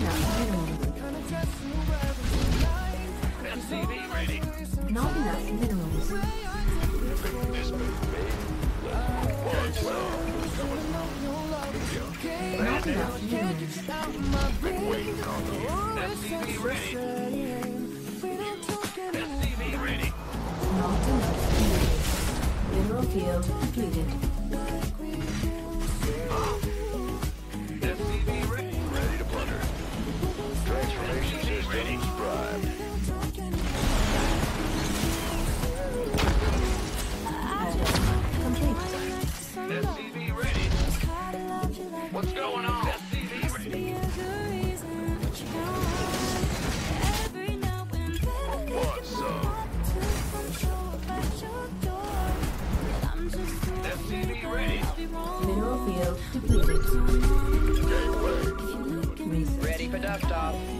Not enough minerals. Not enough minerals. Not enough minerals. Mineral field depleted. Transformation prime. SCV ready. What's going on? SCV ready. What's up? SCV ready. Mineral field depleted. Ready for dust-off.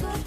Not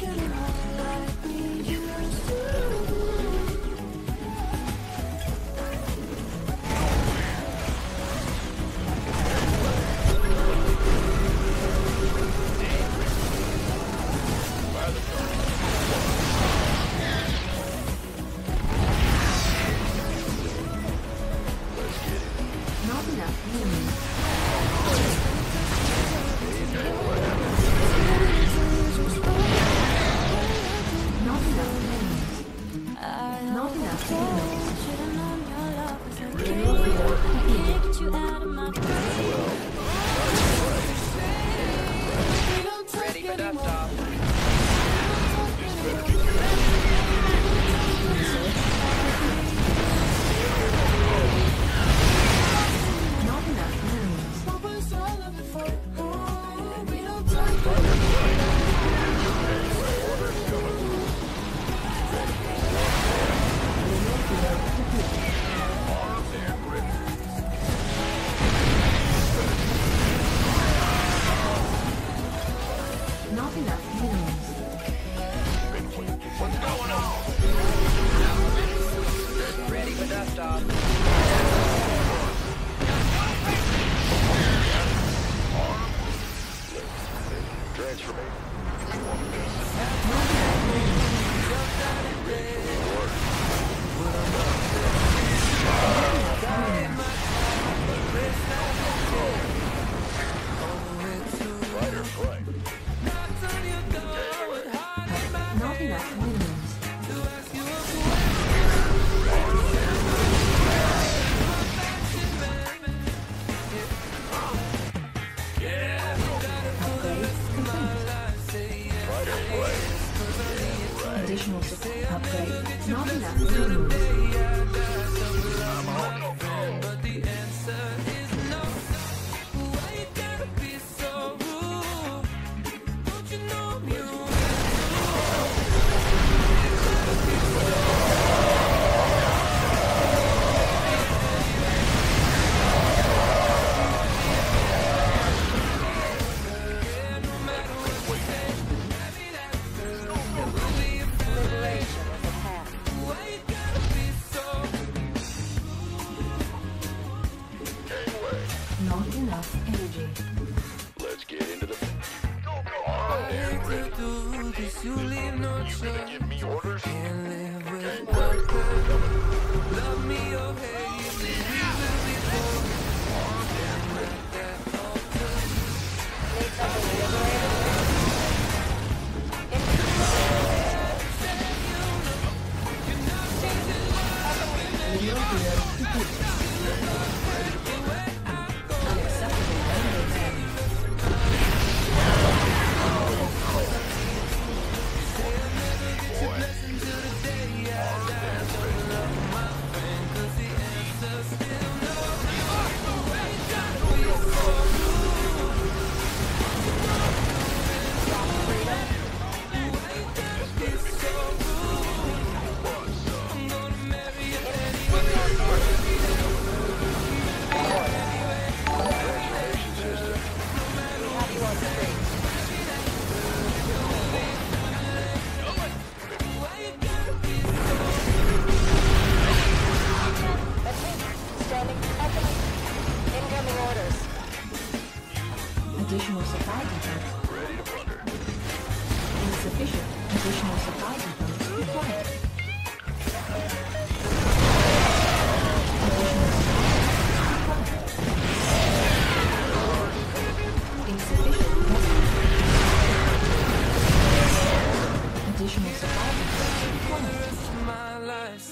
field my Ready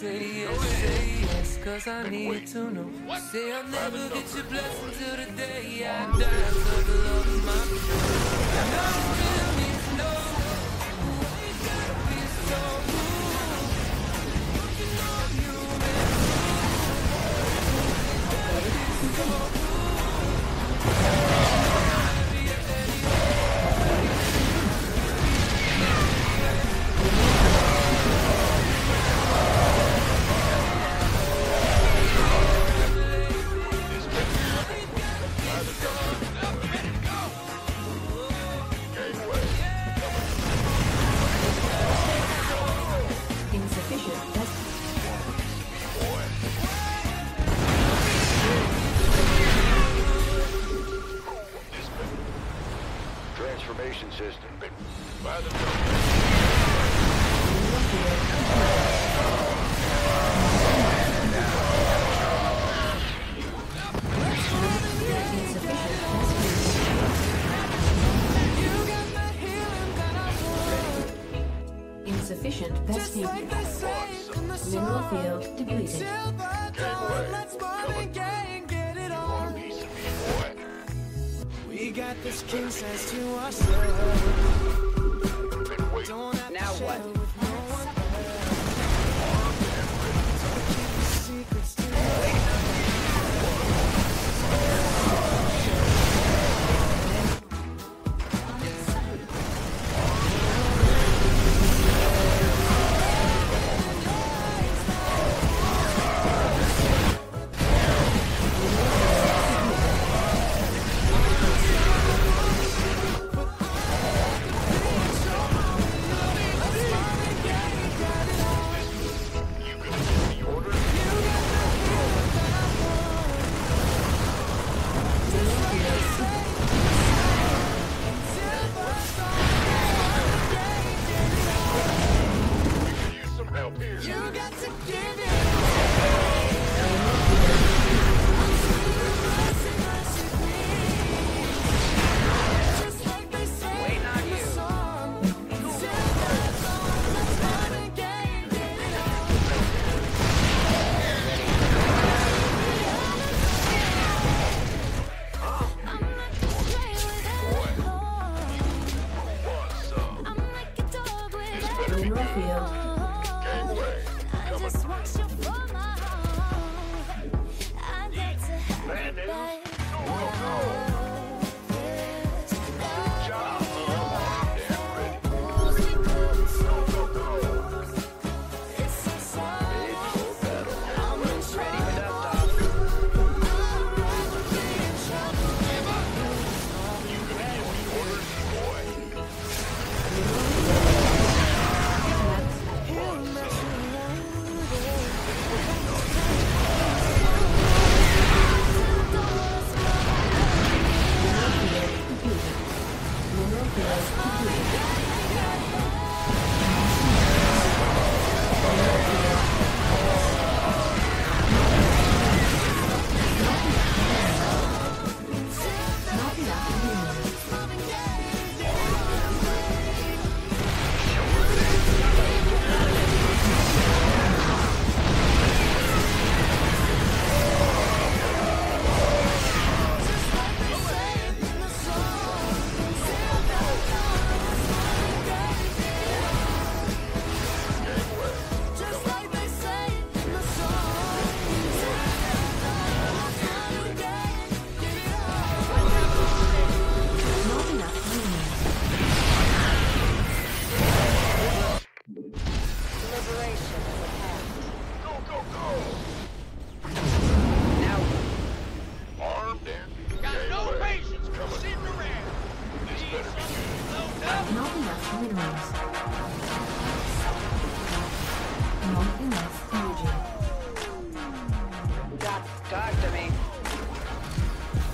Say yes, say yes, cause I need to know. Say I'll never get your blessing till the day I die. For the love of my you you gotta be so rude. Don't you know? Insufficient. Transformation system. By the insufficient. That's Insufficient vestige. Mineral field depleted. piece got this king size to ourselves. Been waiting. Don't have Now what?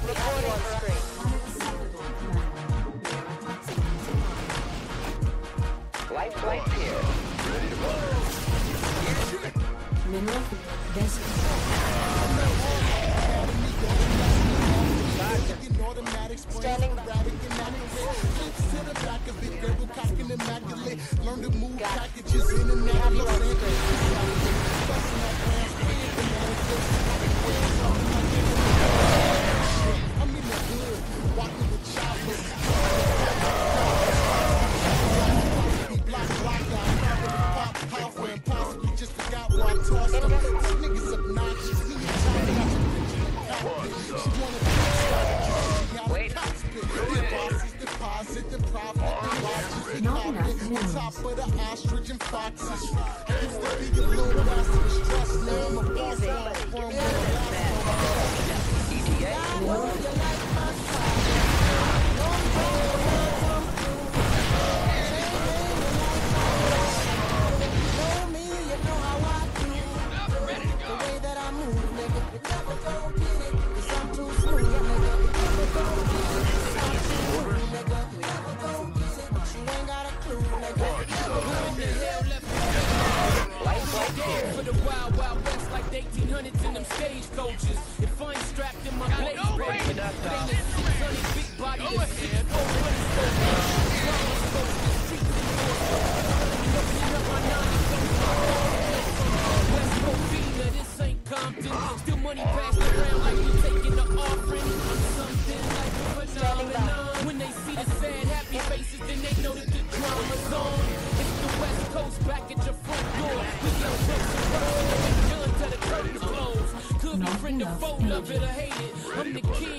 Life flight here. Ready. Mineral Learn to move packages in and out of Los Angeles. Enough minerals. For the wild, wild west like the 1800s in them stagecoaches. If I ain't strapped in my blaze, baby, Keep it up, dog. big body to stand. Oh, what is so bad? Drama goes to the streets and Looking up my nine, West Covina, this ain't Compton. Still money passed around like we taking the offering. I'm something like a phenomenon. Could be friend or foe, love it or hate it. I'm the king,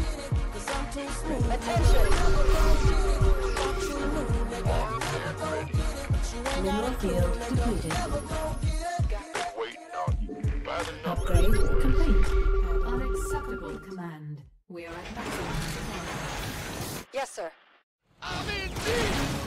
By the number. Upgrade complete. Unacceptable command. We are at maximum. Yes, sir. I'm in deep.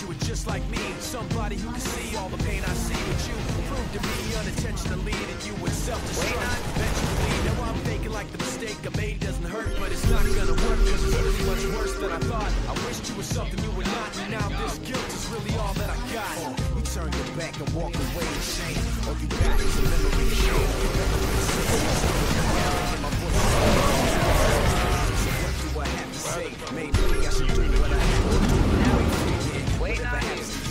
you were just like me. Somebody who can see all the pain I see But you. Proved to me unintentionally That you would self-destruct. Eventually. Now I'm making like the mistake I made doesn't hurt But it's not gonna work. Cause it's really much worse than I thought. I wished you were something you were not. And now this guilt is really all that I got. You turn your back and walk away in shame. All you got is a memory Maybe I should do what I very nice.